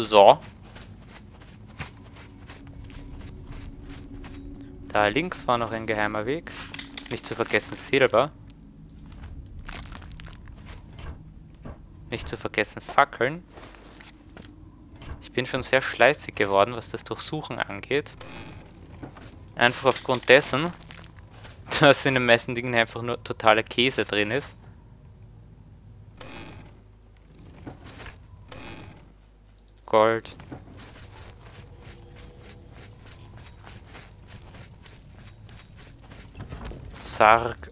So. Da links war noch ein geheimer Weg. Nicht zu vergessen Silber. Nicht zu vergessen Fackeln. Ich bin schon sehr schleißig geworden, was das Durchsuchen angeht. Einfach aufgrund dessen, dass in den meisten Dingen einfach nur totaler Käse drin ist. Gold. Sarg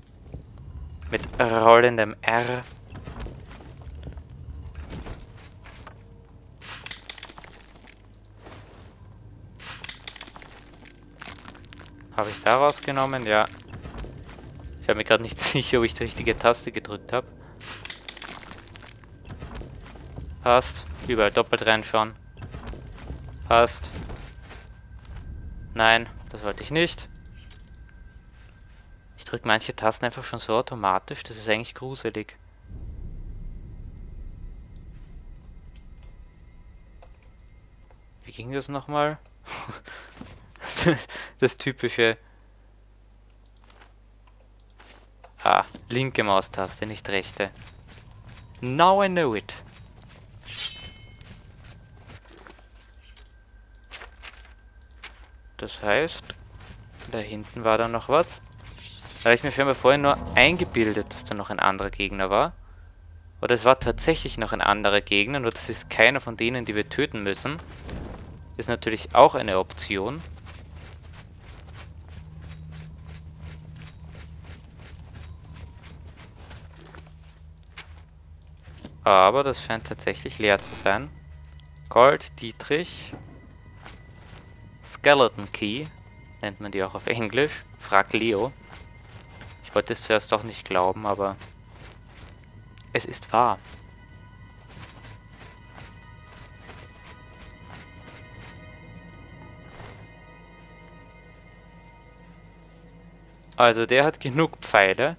mit rollendem R. Habe ich da rausgenommen? Ja. Ich habe mir gerade nicht sicher, ob ich die richtige Taste gedrückt habe. Passt. Überall doppelt reinschauen. Passt. Nein, das wollte ich nicht. Ich drücke manche Tasten einfach schon so automatisch, das ist eigentlich gruselig. Wie ging das nochmal? das typische... Ah, linke Maustaste, nicht rechte. Now I know it. Das heißt, da hinten war da noch was. Da habe ich mir scheinbar vorhin nur eingebildet, dass da noch ein anderer Gegner war. Oder es war tatsächlich noch ein anderer Gegner, nur das ist keiner von denen, die wir töten müssen. Ist natürlich auch eine Option. Aber das scheint tatsächlich leer zu sein. Gold, Dietrich. Skeleton Key. Nennt man die auch auf Englisch. Frag Leo. Ich wollte es zuerst doch nicht glauben, aber... Es ist wahr. Also der hat genug Pfeile.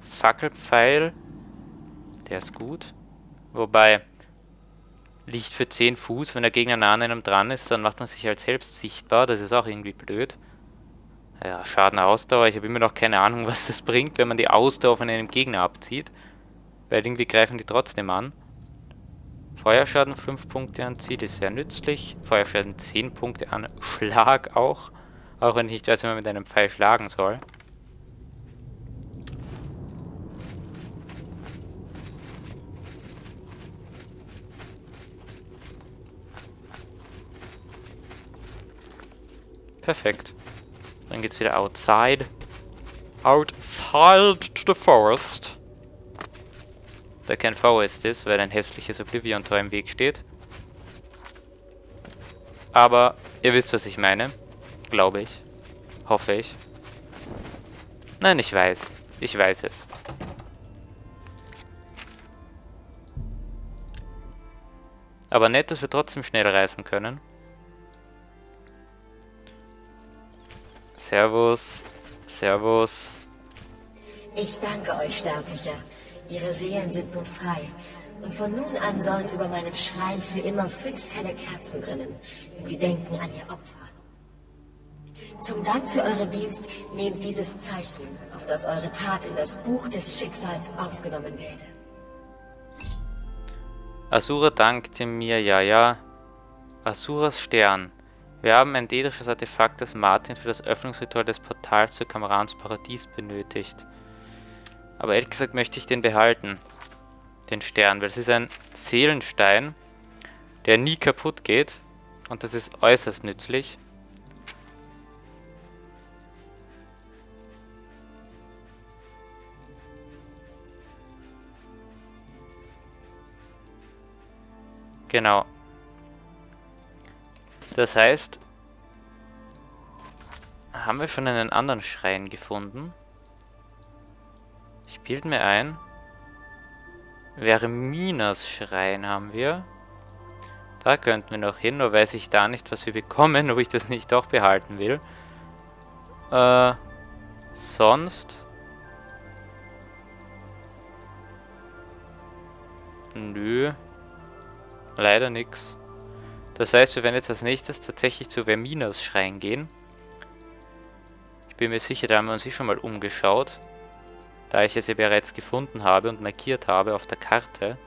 Fackelpfeil der ist gut. Wobei, Licht für 10 Fuß, wenn der Gegner nah an einem dran ist, dann macht man sich halt selbst sichtbar. Das ist auch irgendwie blöd. Ja, Schaden Ausdauer. Ich habe immer noch keine Ahnung, was das bringt, wenn man die Ausdauer von einem Gegner abzieht. Weil irgendwie greifen die trotzdem an. Feuerschaden 5 Punkte an Ziel ist sehr nützlich. Feuerschaden 10 Punkte an Schlag auch. Auch wenn ich nicht weiß, wie man mit einem Pfeil schlagen soll. Perfekt. Dann geht's wieder outside. Outside to the forest. Da kein Forest ist, weil ein hässliches Oblivion-Tor im Weg steht. Aber ihr wisst, was ich meine. Glaube ich. Hoffe ich. Nein, ich weiß. Ich weiß es. Aber nett, dass wir trotzdem schnell reisen können. Servus. Servus. Ich danke euch, Sterblicher. Ihre Seelen sind nun frei. Und von nun an sollen über meinem Schrein für immer fünf helle Kerzen brennen, im Gedenken an ihr Opfer. Zum Dank für euren Dienst nehmt dieses Zeichen, auf das eure Tat in das Buch des Schicksals aufgenommen werde. Asura dankte mir, ja, ja. Asuras Stern. Wir haben ein dedrisches Artefakt, das Martin für das Öffnungsritual des Portals zu Kamerans Paradies benötigt. Aber ehrlich gesagt möchte ich den behalten. Den Stern, weil es ist ein Seelenstein, der nie kaputt geht. Und das ist äußerst nützlich. Genau. Das heißt, haben wir schon einen anderen Schrein gefunden? Ich bilde mir ein. Wäre Minas Schrein haben wir. Da könnten wir noch hin, nur weiß ich da nicht, was wir bekommen, ob ich das nicht doch behalten will. Äh, sonst... Nö. Leider nix. Das heißt, wir werden jetzt als nächstes tatsächlich zu Verminas Schrein gehen. Ich bin mir sicher, da haben wir uns eh schon mal umgeschaut. Da ich es ja bereits gefunden habe und markiert habe auf der Karte.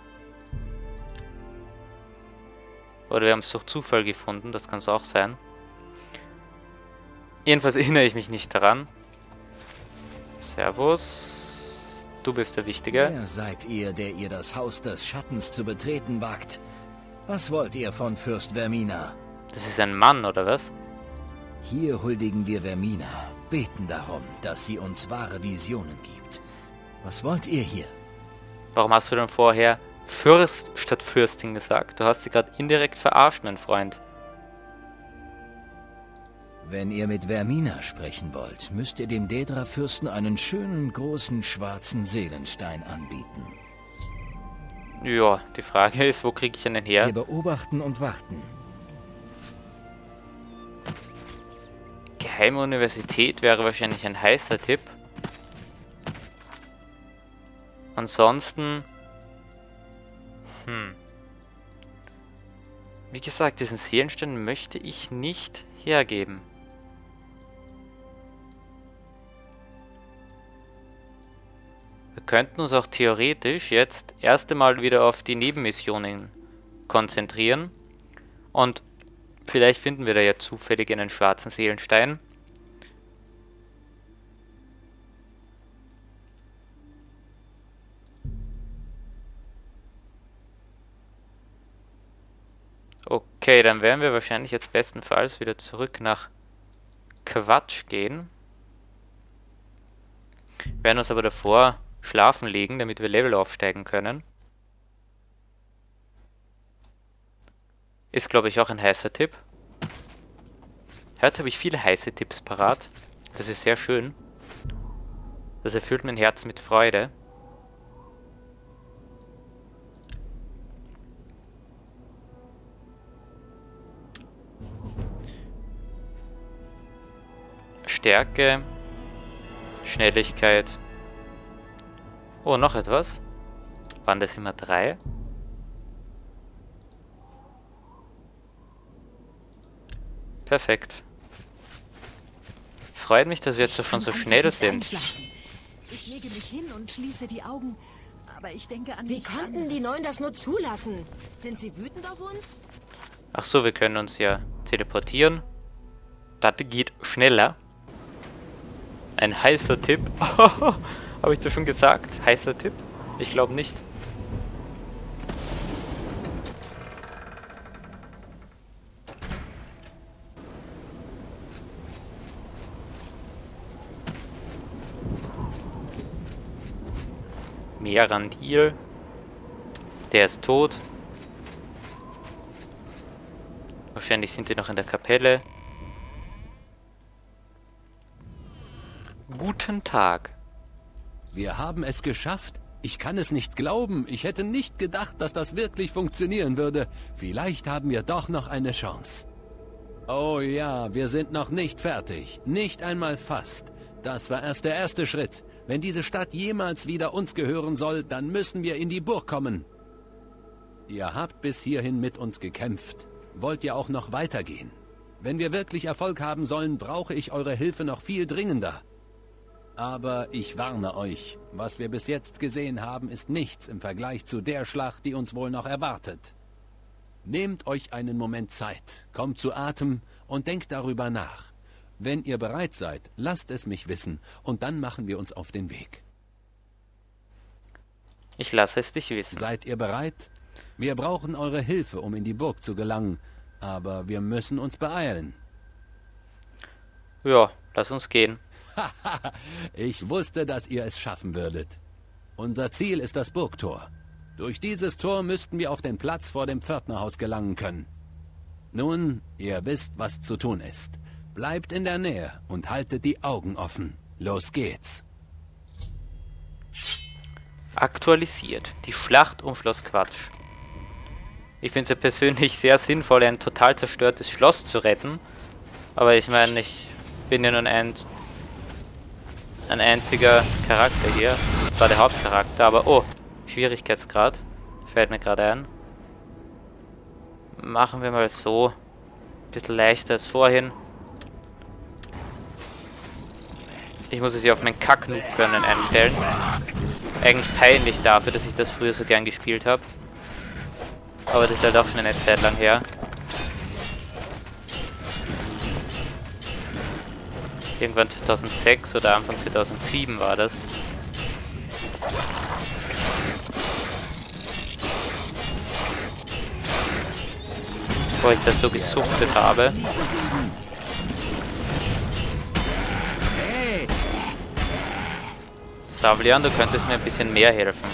Oder wir haben es durch Zufall gefunden, das kann es auch sein. Jedenfalls erinnere ich mich nicht daran. Servus. Du bist der Wichtige. Wer seid ihr, der ihr das Haus des Schattens zu betreten wagt? Was wollt ihr von Fürst Vermina? Das ist ein Mann, oder was? Hier huldigen wir Vermina, beten darum, dass sie uns wahre Visionen gibt. Was wollt ihr hier? Warum hast du denn vorher Fürst statt Fürstin gesagt? Du hast sie gerade indirekt verarscht, mein Freund. Wenn ihr mit Vermina sprechen wollt, müsst ihr dem Dedra-Fürsten einen schönen, großen, schwarzen Seelenstein anbieten. Ja, die Frage ist, wo kriege ich einen her? Wir beobachten und warten. Geheime Universität wäre wahrscheinlich ein heißer Tipp. Ansonsten... Hm. Wie gesagt, diesen Seelenstein möchte ich nicht hergeben. Wir könnten uns auch theoretisch jetzt erst einmal wieder auf die Nebenmissionen konzentrieren. Und vielleicht finden wir da ja zufällig einen schwarzen Seelenstein. Okay, dann werden wir wahrscheinlich jetzt bestenfalls wieder zurück nach Quatsch gehen. Wir werden uns aber davor schlafen legen, damit wir Level aufsteigen können. Ist, glaube ich, auch ein heißer Tipp. Heute habe ich viele heiße Tipps parat. Das ist sehr schön. Das erfüllt mein Herz mit Freude. Stärke, Schnelligkeit. Oh, noch etwas. Waren das immer drei? Perfekt. Freut mich, dass wir jetzt schon so schnell sind. Ich lege mich hin und schließe die Augen, aber ich denke an Wie konnten anderes. die Neuen das nur zulassen? Sind sie wütend auf uns? Ach so, wir können uns ja teleportieren. Das geht schneller. Ein heißer Tipp. Habe ich das schon gesagt? Heißer Tipp? Ich glaube nicht. Meerandil. Der ist tot. Wahrscheinlich sind die noch in der Kapelle. Guten Tag. Wir haben es geschafft. Ich kann es nicht glauben. Ich hätte nicht gedacht, dass das wirklich funktionieren würde. Vielleicht haben wir doch noch eine Chance. Oh ja, wir sind noch nicht fertig. Nicht einmal fast. Das war erst der erste Schritt. Wenn diese Stadt jemals wieder uns gehören soll, dann müssen wir in die Burg kommen. Ihr habt bis hierhin mit uns gekämpft. Wollt ihr auch noch weitergehen? Wenn wir wirklich Erfolg haben sollen, brauche ich eure Hilfe noch viel dringender. Aber ich warne euch, was wir bis jetzt gesehen haben, ist nichts im Vergleich zu der Schlacht, die uns wohl noch erwartet. Nehmt euch einen Moment Zeit, kommt zu Atem und denkt darüber nach. Wenn ihr bereit seid, lasst es mich wissen, und dann machen wir uns auf den Weg. Ich lasse es dich wissen. Seid ihr bereit? Wir brauchen eure Hilfe, um in die Burg zu gelangen, aber wir müssen uns beeilen. Ja, lass uns gehen. ich wusste, dass ihr es schaffen würdet. Unser Ziel ist das Burgtor. Durch dieses Tor müssten wir auf den Platz vor dem Pförtnerhaus gelangen können. Nun, ihr wisst, was zu tun ist. Bleibt in der Nähe und haltet die Augen offen. Los geht's. Aktualisiert. Die Schlacht um Schloss Quatsch. Ich finde es ja persönlich sehr sinnvoll, ein total zerstörtes Schloss zu retten. Aber ich meine, ich bin ja nun ein ein einziger Charakter hier. Das war der Hauptcharakter, aber oh, Schwierigkeitsgrad. Fällt mir gerade ein. Machen wir mal so. Bisschen leichter als vorhin. Ich muss es hier auf meinen kack können einstellen. Eigentlich peinlich dafür, dass ich das früher so gern gespielt habe. Aber das ist halt auch schon eine Zeit lang her. Irgendwann 2006 oder Anfang 2007 war das. Bevor ich das so gesuchtet habe. Savlian, du könntest mir ein bisschen mehr helfen.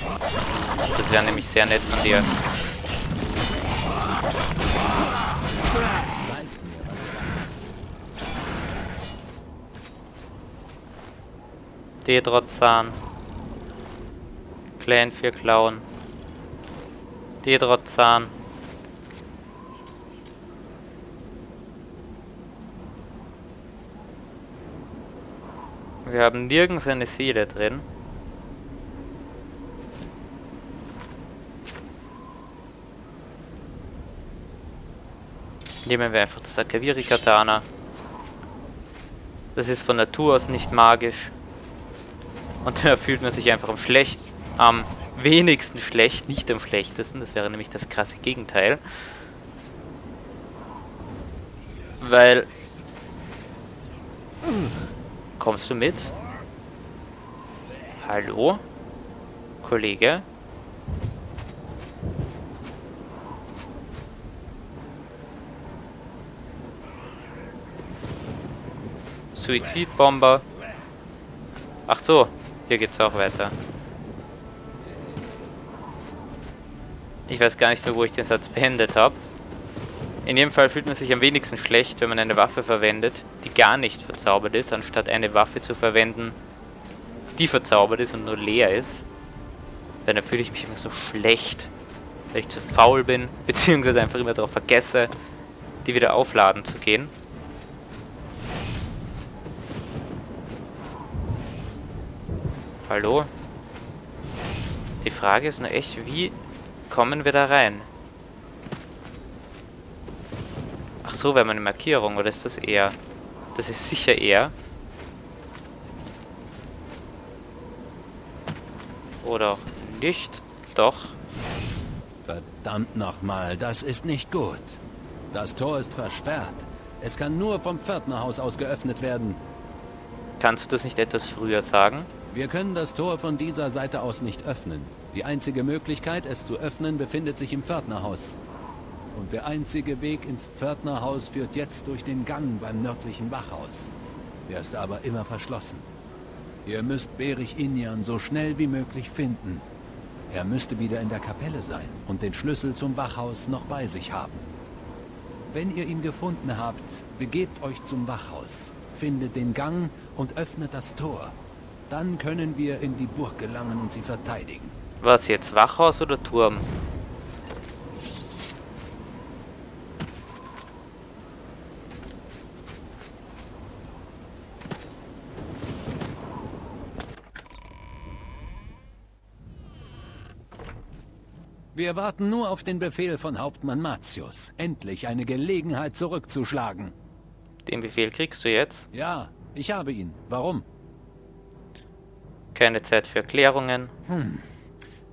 Das wäre nämlich sehr nett von dir. Dedrotzahn. Clan für Klauen. Dedrotzahn. Wir haben nirgends eine Seele drin. Nehmen wir einfach das Akaviri-Katana. Das ist von Natur aus nicht magisch. Und da fühlt man sich einfach am schlecht, am wenigsten schlecht, nicht am schlechtesten. Das wäre nämlich das krasse Gegenteil. Weil... Kommst du mit? Hallo? Kollege? Suizidbomber. Ach so, hier geht's auch weiter. Ich weiß gar nicht mehr, wo ich den Satz beendet habe. In jedem Fall fühlt man sich am wenigsten schlecht, wenn man eine Waffe verwendet, die gar nicht verzaubert ist, anstatt eine Waffe zu verwenden, die verzaubert ist und nur leer ist. Weil dann fühle ich mich immer so schlecht, weil ich zu faul bin, beziehungsweise einfach immer darauf vergesse, die wieder aufladen zu gehen. Hallo? Die Frage ist nur echt, wie kommen wir da rein? Ach so, wäre meine Markierung, oder ist das eher? Das ist sicher eher. Oder auch nicht. Doch. Verdammt nochmal, das ist nicht gut. Das Tor ist versperrt. Es kann nur vom Pförtnerhaus aus geöffnet werden. Kannst du das nicht etwas früher sagen? Wir können das Tor von dieser Seite aus nicht öffnen. Die einzige Möglichkeit, es zu öffnen, befindet sich im Pförtnerhaus. Und der einzige Weg ins Pförtnerhaus führt jetzt durch den Gang beim nördlichen Wachhaus. Der ist aber immer verschlossen. Ihr müsst Berich Injan so schnell wie möglich finden. Er müsste wieder in der Kapelle sein und den Schlüssel zum Wachhaus noch bei sich haben. Wenn ihr ihn gefunden habt, begebt euch zum Wachhaus, findet den Gang und öffnet das Tor. Dann können wir in die Burg gelangen und sie verteidigen. Was jetzt, Wachhaus oder Turm? Wir warten nur auf den Befehl von Hauptmann Matius, endlich eine Gelegenheit zurückzuschlagen. Den Befehl kriegst du jetzt? Ja, ich habe ihn. Warum? Keine Zeit für Erklärungen. Hm.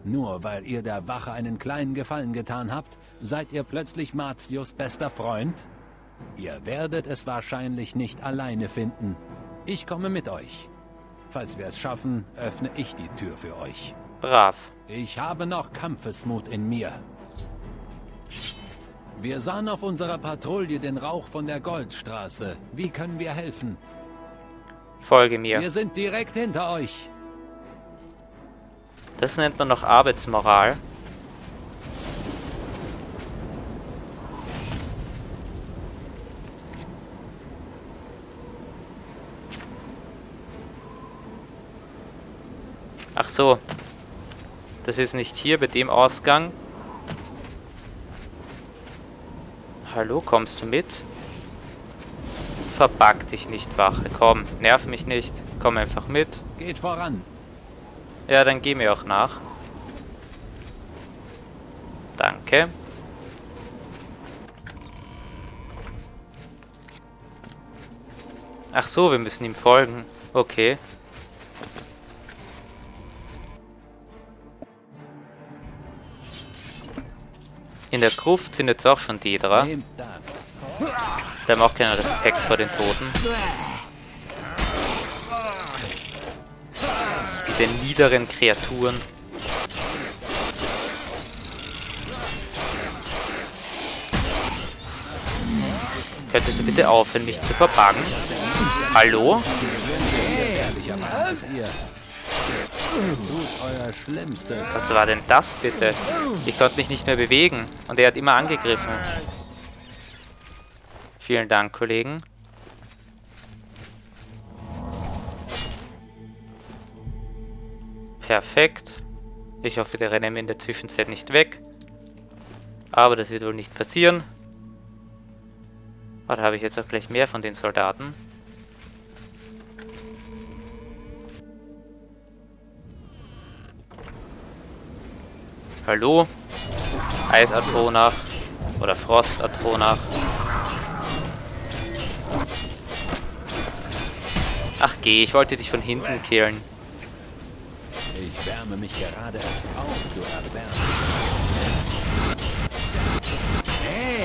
Nur weil ihr der Wache einen kleinen Gefallen getan habt, seid ihr plötzlich Matius bester Freund? Ihr werdet es wahrscheinlich nicht alleine finden. Ich komme mit euch. Falls wir es schaffen, öffne ich die Tür für euch. Brav. Ich habe noch Kampfesmut in mir. Wir sahen auf unserer Patrouille den Rauch von der Goldstraße. Wie können wir helfen? Folge mir. Wir sind direkt hinter euch. Das nennt man noch Arbeitsmoral. Ach so. Das ist nicht hier bei dem Ausgang. Hallo, kommst du mit? Verpack dich nicht, Wache. Komm, nerv mich nicht. Komm einfach mit. Geht voran. Ja, dann geh mir auch nach. Danke. Ach so, wir müssen ihm folgen. Okay. In der Gruft sind jetzt auch schon die Dedra. Da auch keinen Respekt vor den Toten. Diese niederen Kreaturen. Könntest du bitte aufhören, mich zu verpacken? Hallo? Was war denn das bitte? Ich konnte mich nicht mehr bewegen und er hat immer angegriffen. Vielen Dank, Kollegen. Perfekt. Ich hoffe, der rennen in der Zwischenzeit nicht weg. Aber das wird wohl nicht passieren. Da habe ich jetzt auch gleich mehr von den Soldaten. Hallo? Eisatronach oder Frostatronach. Ach geh, ich wollte dich von hinten killen. Ich wärme mich gerade erst auf, du Erbärmlich. Hey!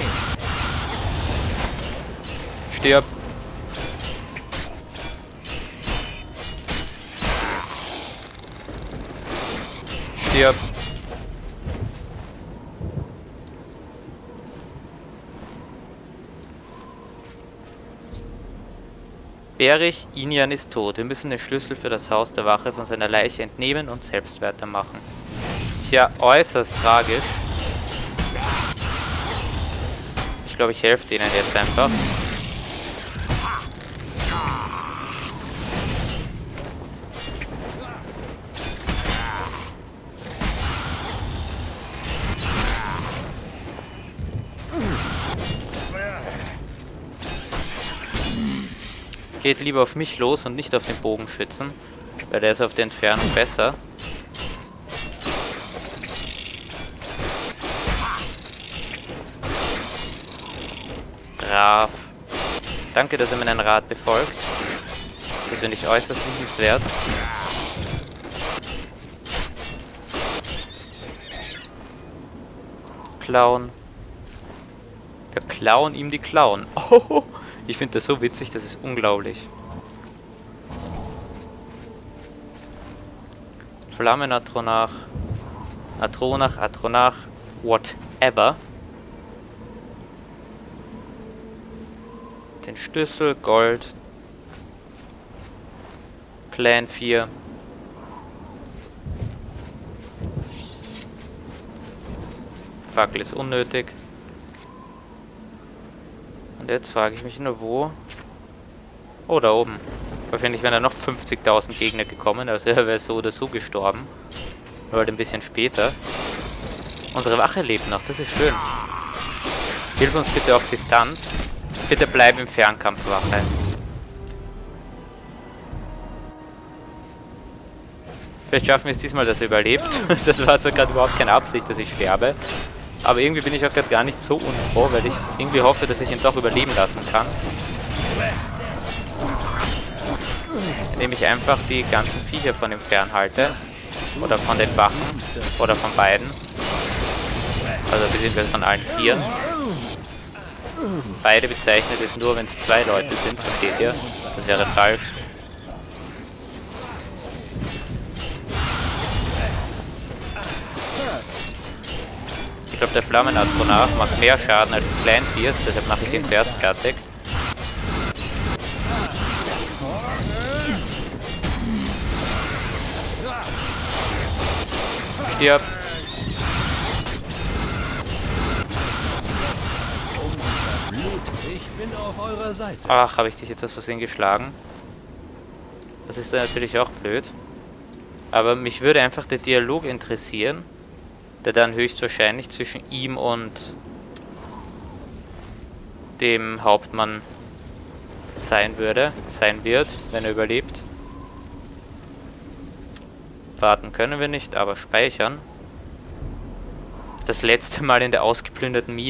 Stirb. Stirb. Berich, Inian ist tot. Wir müssen den Schlüssel für das Haus der Wache von seiner Leiche entnehmen und selbst weitermachen. Tja, äußerst tragisch. Ich glaube, ich helfe denen jetzt einfach. Geht lieber auf mich los und nicht auf den Bogenschützen, weil der ist auf der Entfernung besser. Brav. Danke, dass ihr meinen Rat befolgt. Das finde ich äußerst liebenswert. Klauen. Wir klauen ihm die Klauen. Oh, ich finde das so witzig, das ist unglaublich. Flammenatronach. Atronach, Atronach, whatever. Den Schlüssel, Gold. Clan 4. Fackel ist unnötig. Und jetzt frage ich mich nur, wo... Oh, da oben. Wahrscheinlich wären da noch 50.000 Gegner gekommen, also er wäre so oder so gestorben. Nur halt ein bisschen später. Unsere Wache lebt noch, das ist schön. Hilf uns bitte auf Distanz. Bitte bleib im Fernkampf, Wache. Vielleicht schaffen wir es diesmal, dass er überlebt. Das war zwar gerade überhaupt keine Absicht, dass ich sterbe. Aber irgendwie bin ich auch gerade gar nicht so unfroh, weil ich irgendwie hoffe, dass ich ihn doch überleben lassen kann. Indem ich einfach die ganzen Viecher von ihm fernhalte. Oder von den Wachen. Oder von beiden. Also beziehungsweise von allen vieren. Beide bezeichnet es nur, wenn es zwei Leute sind, versteht ihr? Das wäre falsch. Ich glaube, der Flammenastronach macht mehr Schaden als Clan Fierce, deshalb mache ich den zuerst fertig. Stirb. Ach, habe ich dich jetzt aus Versehen geschlagen? Das ist natürlich auch blöd. Aber mich würde einfach der Dialog interessieren, der dann höchstwahrscheinlich zwischen ihm und dem Hauptmann sein würde, sein wird, wenn er überlebt. Warten können wir nicht, aber speichern. Das letzte Mal in der ausgeplünderten Mine